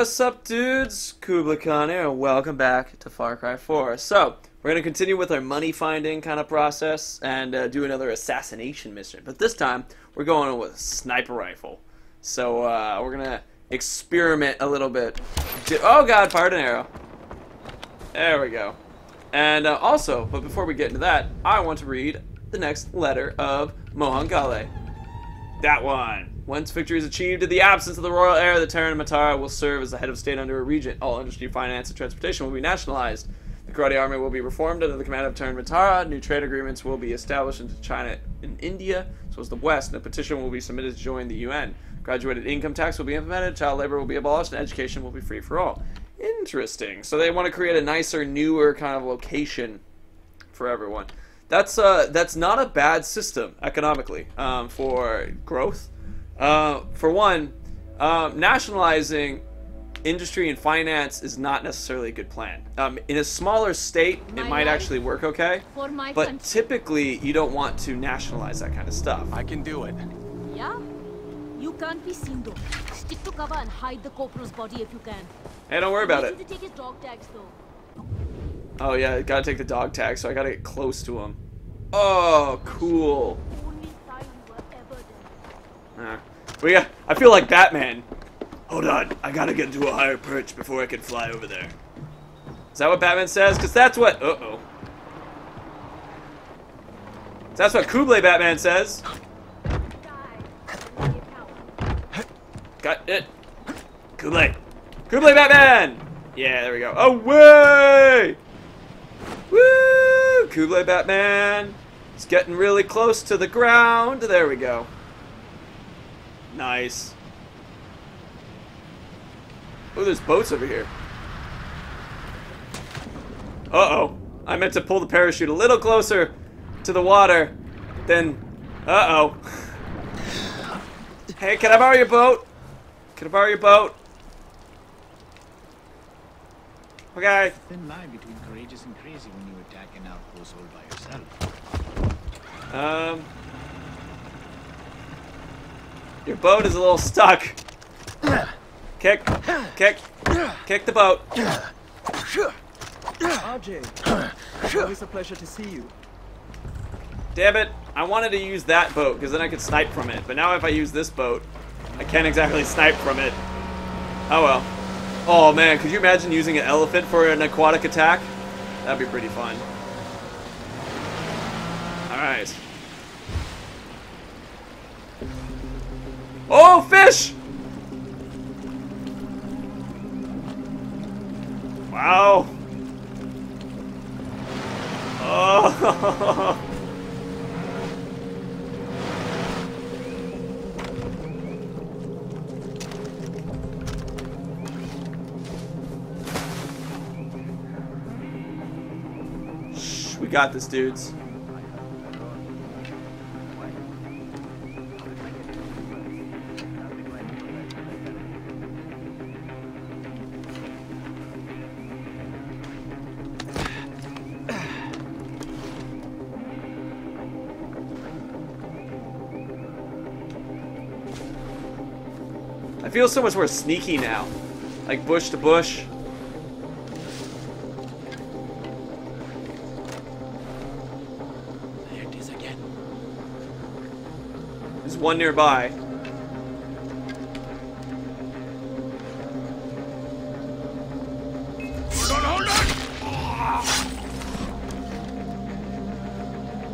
what's up, dudes? Kubla Khan here, and welcome back to Far Cry 4. So, we're going to continue with our money finding kind of process and uh, do another assassination mission. But this time, we're going with a sniper rifle. So, uh, we're going to experiment a little bit. Oh god, fired an arrow. There we go. And uh, also, but before we get into that, I want to read the next letter of Mohan Ghale. That one. Once victory is achieved in the absence of the royal heir, the Tarun Matara will serve as the head of state under a regent. All industry, finance, and transportation will be nationalized. The Kyrati army will be reformed under the command of Tarun Matara. New trade agreements will be established into China and India, as well as the West, and a petition will be submitted to join the UN. Graduated income tax will be implemented, child labor will be abolished, and education will be free for all. Interesting. So they want to create a nicer, newer kind of location for everyone. That's uh, that's not a bad system economically um, for growth. Uh, for one, um, nationalizing industry and finance is not necessarily a good plan. Um, in a smaller state, it might actually work okay, For my but country. typically you don't want to nationalize that kind of stuff. I can do it. Yeah? You can't be seen though. Stick to cover and hide the corporal's body if you can. Hey, don't worry about it. take his dog tags though. Oh yeah, gotta take the dog tag, so I gotta get close to him. Oh, cool. Yeah, I feel like Batman. Hold on, I gotta get to a higher perch before I can fly over there. Is that what Batman says? Because that's what. Uh oh. That's what Kublai Batman says. Got it. Kublai. Kublai Batman! Yeah, there we go. Away! Woo! Kublai Batman. It's getting really close to the ground. There we go. Nice. Oh, there's boats over here. Uh-oh. I meant to pull the parachute a little closer to the water. Then, uh-oh. Hey, can I borrow your boat? Can I borrow your boat? Okay. thin line between courageous and crazy when you attack an outpost all by yourself. Um. Your boat is a little stuck. Kick, kick, kick the boat. RJ, always a pleasure to see you. Damn it! I wanted to use that boat because then I could snipe from it. But now if I use this boat, I can't exactly snipe from it. Oh well. Oh man, could you imagine using an elephant for an aquatic attack? That'd be pretty fun. Alright. Oh, fish! Wow. Oh. Shh, we got this, dudes. I feel so much more sneaky now. Like bush to bush. There it is again. There's one nearby.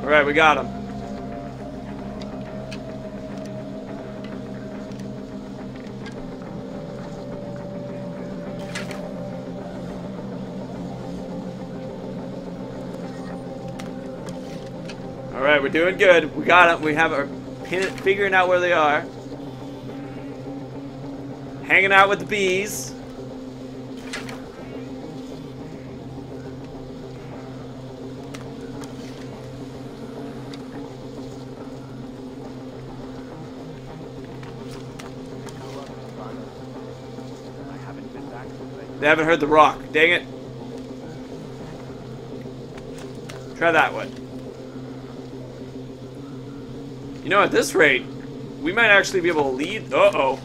Alright, we got him. We're doing good. We got them. We have our pin figuring out where they are. Hanging out with the bees. They haven't heard the rock. Dang it. Try that one. You know, at this rate, we might actually be able to lead. Uh-oh.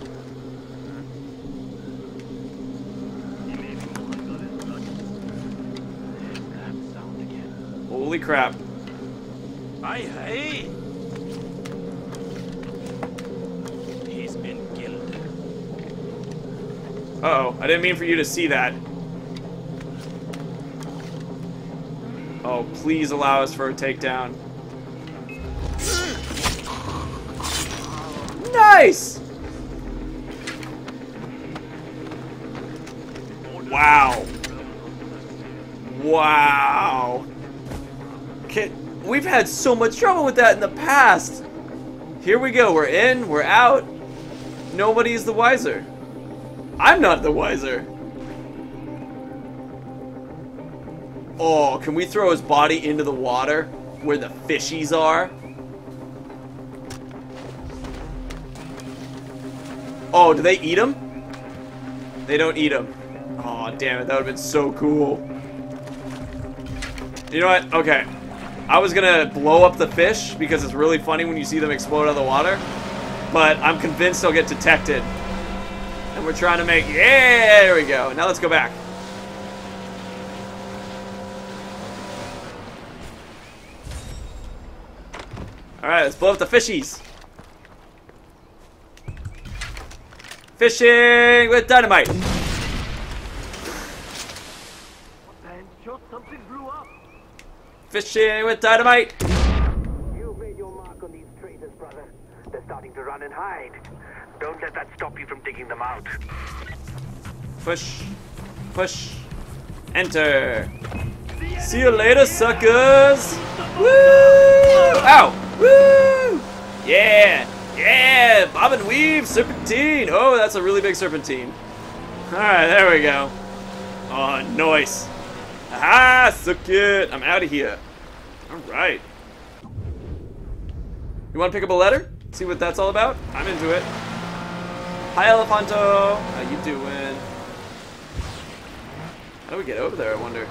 Holy crap. I hate. He's been killed. Uh-oh. I didn't mean for you to see that. Oh, please allow us for a takedown. Nice! Wow. Wow. Okay, we've had so much trouble with that in the past. Here we go. We're in, we're out. Nobody's the wiser. I'm not the wiser. Oh, can we throw his body into the water where the fishies are? Oh, do they eat them? They don't eat them. Oh, damn it. That would have been so cool. You know what? Okay. I was going to blow up the fish because it's really funny when you see them explode out of the water. But I'm convinced they'll get detected. And we're trying to make... Yeah, there we go. Now let's go back. Alright, let's blow up the fishies. Fishing with dynamite. Fishing with dynamite. You've made your mark on these traitors, brother. They're starting to run and hide. Don't let that stop you from digging them out. Push. Push. Enter. See you later, suckers. Woo! Ow! Woo! Weave serpentine. Oh, that's a really big serpentine. All right, there we go. Oh, nice. Ah, suck it. I'm out of here. All right. You want to pick up a letter? See what that's all about? I'm into it. Hi, Elefanto. How you doing? How do we get over there, I wonder?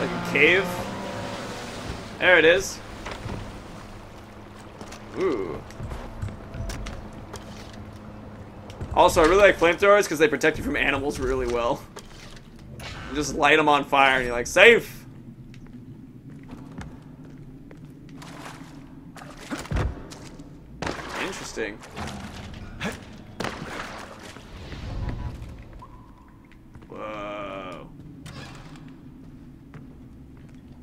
Like a cave? There it is. Ooh. Also, I really like flamethrowers because they protect you from animals really well. You just light them on fire and you're like, safe! Interesting. Whoa.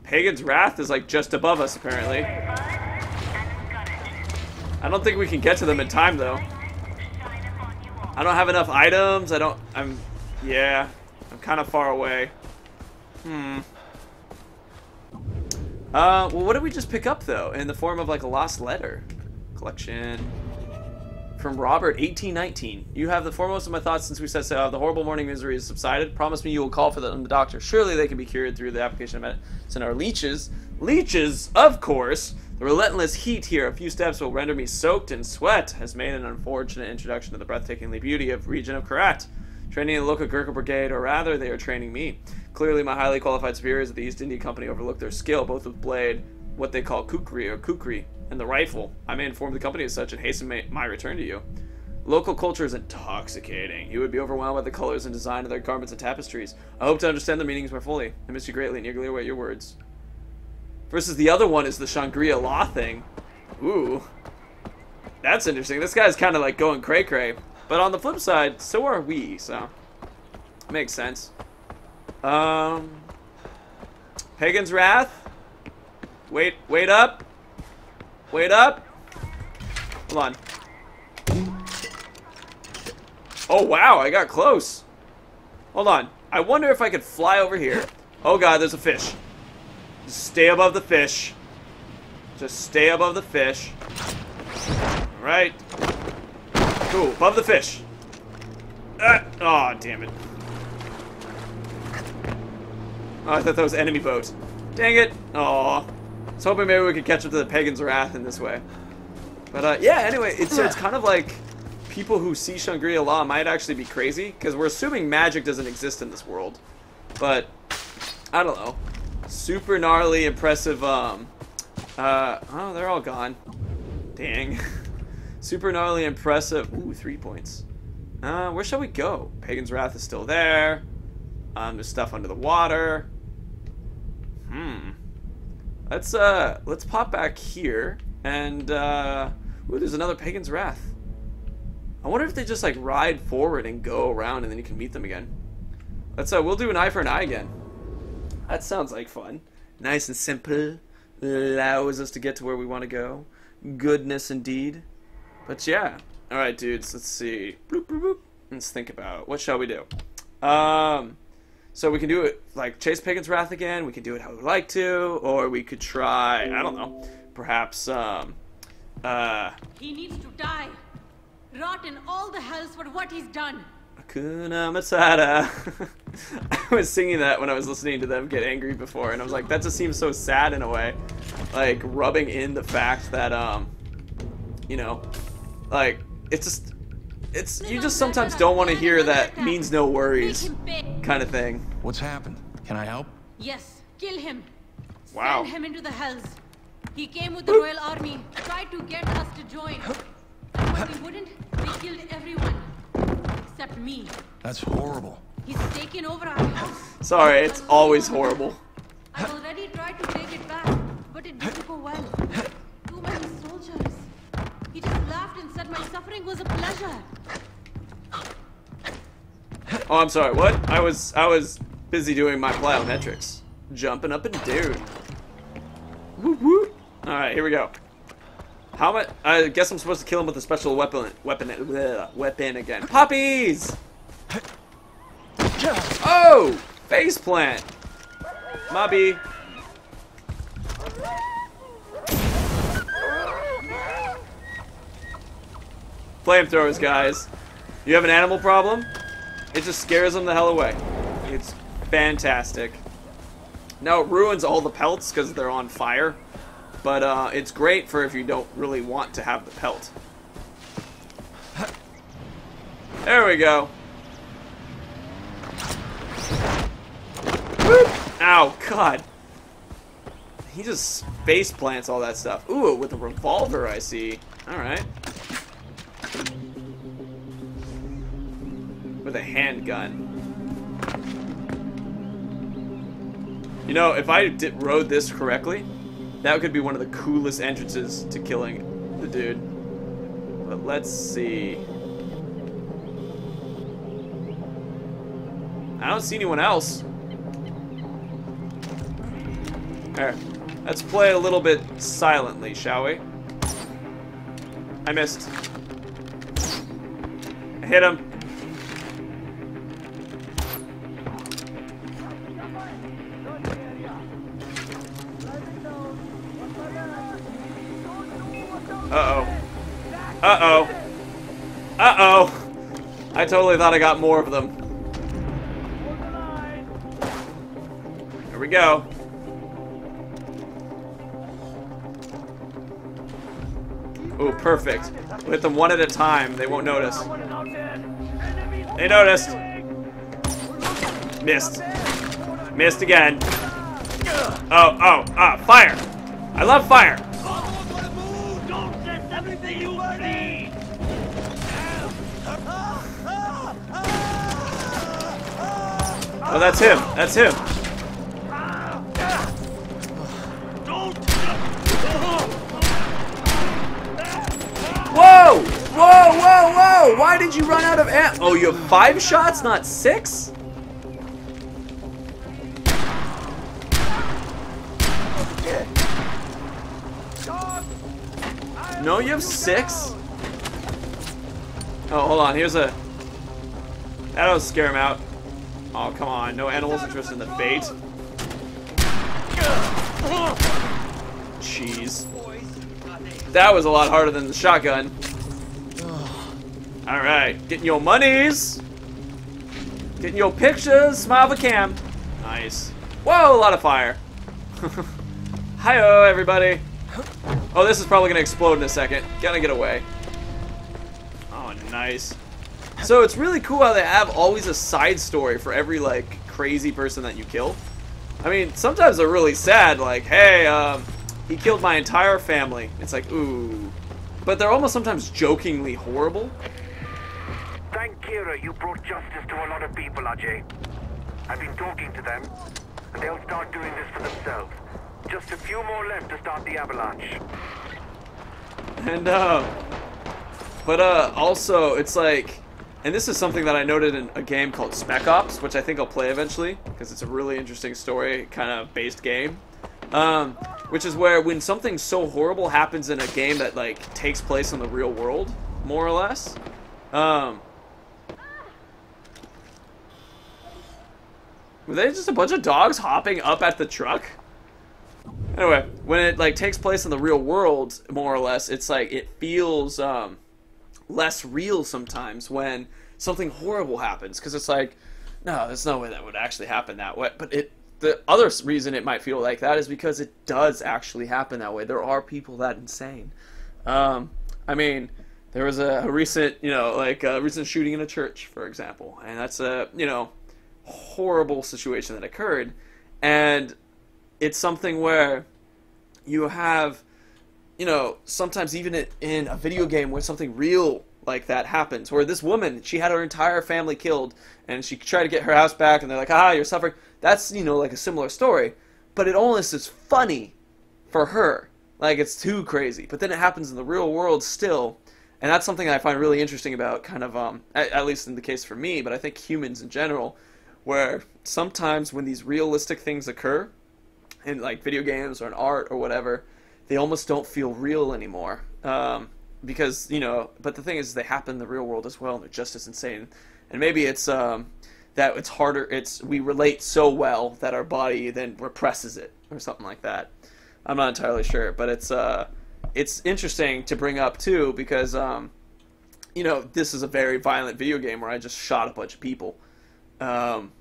Pagan's Wrath is like just above us, apparently. I don't think we can get to them in time, though. I don't have enough items. I don't. I'm. Yeah. I'm kind of far away. Hmm. Uh, well, what did we just pick up, though? In the form of, like, a lost letter. Collection. From Robert, 1819. You have the foremost of my thoughts since we set sail. The horrible morning misery has subsided. Promise me you will call for them, the doctor. Surely they can be cured through the application of medicine Our leeches. Leeches, of course. The relentless heat here, a few steps will render me soaked in sweat, has made an unfortunate introduction to the breathtakingly beauty of region of Kyrat. Training in the local Gurkha Brigade, or rather, they are training me. Clearly, my highly qualified superiors at the East India Company overlook their skill, both with blade, what they call kukri or kukri, and the rifle. I may inform the company as such and hasten my, my return to you. Local culture is intoxicating. You would be overwhelmed by the colors and design of their garments and tapestries. I hope to understand the meanings more fully. I miss you greatly and eagerly await your words. Versus the other one is the Shangri-La thing. Ooh. That's interesting. This guy's kind of like going cray-cray. But on the flip side, so are we, so... Makes sense. Um... Pagan's Wrath? Wait, wait up. Wait up. Hold on. Oh, wow, I got close. Hold on. I wonder if I could fly over here. Oh, God, there's a fish. Just stay above the fish. Just stay above the fish. Alright. Cool, above the fish. Ah, oh, damn it. Oh, I thought that was enemy boat. Dang it. Oh. I was hoping maybe we could catch up to the Pagan's Wrath in this way. But, uh, yeah, anyway, it's, so it's kind of like people who see Shangri-La might actually be crazy, because we're assuming magic doesn't exist in this world. But, I don't know. Super gnarly, impressive, um, uh, oh, they're all gone. Dang. Super gnarly, impressive, ooh, three points. Uh, where shall we go? Pagan's Wrath is still there. Um, there's stuff under the water. Hmm. Let's uh let's pop back here and uh ooh, there's another Pagan's Wrath. I wonder if they just like ride forward and go around and then you can meet them again. Let's uh we'll do an eye for an eye again. That sounds like fun. Nice and simple. Allows us to get to where we want to go. Goodness indeed. But yeah. Alright dudes, let's see. Bloop, bloop, bloop. Let's think about what shall we do? Um so we can do it like Chase Pagan's Wrath again. We can do it how we like to, or we could try. I don't know. Perhaps. Um, uh, He needs to die. Rot in all the hells for what he's done. Hakuna Matata. I was singing that when I was listening to them get angry before, and I was like, that just seems so sad in a way. Like rubbing in the fact that, um, you know, like it's just, it's you just sometimes don't want to hear that means no worries kind of thing. What's happened? Can I help? Yes, kill him. Wow. Send him into the hells. He came with the royal army, tried to get us to join. And when we wouldn't, they killed everyone. Except me. That's horrible. He's taken over our house. Sorry, it's always horrible. I've already tried to take it back, but it didn't go well. Too many soldiers. He just laughed and said my suffering was a pleasure. Oh, I'm sorry. What? I was I was busy doing my plyometrics, jumping up and down. Whoop whoop. All right, here we go. How much? I guess I'm supposed to kill him with a special weapon. Weapon. bleh, weapon again. Puppies. Oh, face plant. Mobby. Flamethrowers, guys. You have an animal problem? It just scares them the hell away. It's fantastic. Now it ruins all the pelts because they're on fire, but uh, it's great for if you don't really want to have the pelt. There we go. Whoop! Ow, God. He just space plants all that stuff. Ooh, with a revolver, I see. Alright. With a handgun. You know, if I did, rode this correctly, that could be one of the coolest entrances to killing the dude. But let's see. I don't see anyone else. Here, let's play a little bit silently, shall we? I missed. I hit him. Uh-oh. I totally thought I got more of them. Here we go. Ooh, perfect. We'll hit them one at a time. They won't notice. They noticed. Missed. Missed again. Oh, oh, ah, fire. I love fire. Oh, that's him. That's him. Whoa! Whoa, whoa, whoa! Why did you run out of ammo? Oh, you have five shots, not six? No, you have six? Oh, hold on. Here's a... That'll scare him out. Oh, come on. No animals interested in the bait. Jeez. That was a lot harder than the shotgun. Alright, getting your monies. Getting your pictures. Smile the cam. Nice. Whoa, a lot of fire. Hi-oh, everybody. Oh, this is probably going to explode in a second. Gotta get away. Oh, nice. So it's really cool how they have always a side story for every, like, crazy person that you kill. I mean, sometimes they're really sad, like, hey, um, he killed my entire family. It's like, ooh. But they're almost sometimes jokingly horrible. Thank Kira you brought justice to a lot of people, Ajay. I've been talking to them, and they'll start doing this for themselves. Just a few more left to start the avalanche. And uh but uh also it's like and this is something that I noted in a game called Spec Ops, which I think I'll play eventually because it's a really interesting story kind of based game. Um which is where when something so horrible happens in a game that like takes place in the real world, more or less, um Were they just a bunch of dogs hopping up at the truck? Anyway, when it like takes place in the real world, more or less, it's like it feels um, less real sometimes when something horrible happens because it's like, no, there's no way that would actually happen that way. But it, the other reason it might feel like that is because it does actually happen that way. There are people that insane. Um, I mean, there was a, recent, you know, like a recent shooting in a church, for example, and that's a, you know, horrible situation that occurred, and it's something where you have you know sometimes even in a video game where something real like that happens where this woman she had her entire family killed and she tried to get her house back and they're like ah you're suffering. That's you know like a similar story but it almost is funny for her. Like it's too crazy but then it happens in the real world still and that's something i find really interesting about kind of um at, at least in the case for me but i think humans in general where sometimes when these realistic things occur in like video games or in art or whatever, they almost don't feel real anymore. Um, because you know, but the thing is, they happen in the real world as well, and they're just as insane. And maybe it's um, that it's harder. It's we relate so well that our body then represses it or something like that. I'm not entirely sure, but it's uh, it's interesting to bring up too because um, you know, this is a very violent video game where I just shot a bunch of people. Um,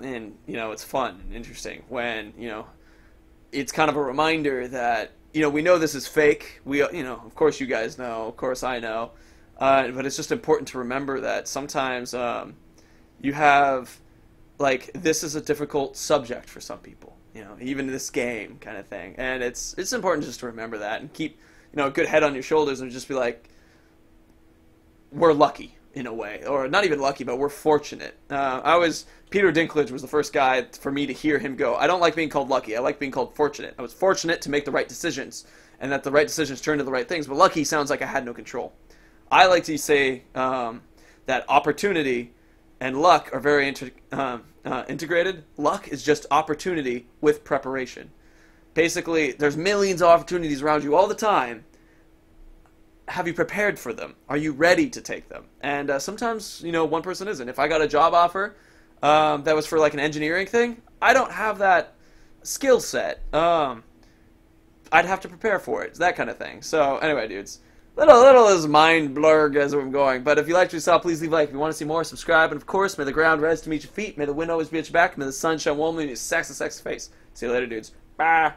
and you know it's fun and interesting when you know it's kind of a reminder that you know we know this is fake. We you know of course you guys know of course i know. Uh, but it's just important to remember that sometimes um, you have like this is a difficult subject for some people you know even this game kind of thing. And it's it's important just to remember that and keep you know a good head on your shoulders and just be like we're lucky in a way, or not even lucky, but we're fortunate. Uh, I was Peter Dinklage was the first guy for me to hear him go. I don't like being called lucky. I like being called fortunate. I was fortunate to make the right decisions, and that the right decisions turned to the right things. But lucky sounds like I had no control. I like to say um, that opportunity and luck are very inter- um, uh, integrated. Luck is just opportunity with preparation. Basically, there's millions of opportunities around you all the time have you prepared for them? Are you ready to take them? And uh, sometimes, you know, one person isn't. If I got a job offer um, that was for like an engineering thing, I don't have that skill set. Um, I'd have to prepare for it, that kind of thing. So anyway, dudes, little little is mind blurred as I'm going. But if you liked what you saw, please leave a like. If you want to see more, subscribe. And of course, may the ground rise to meet your feet. May the wind always be at your back. May the sun shine warmly in your sexy, sexy face. See you later, dudes. Bye.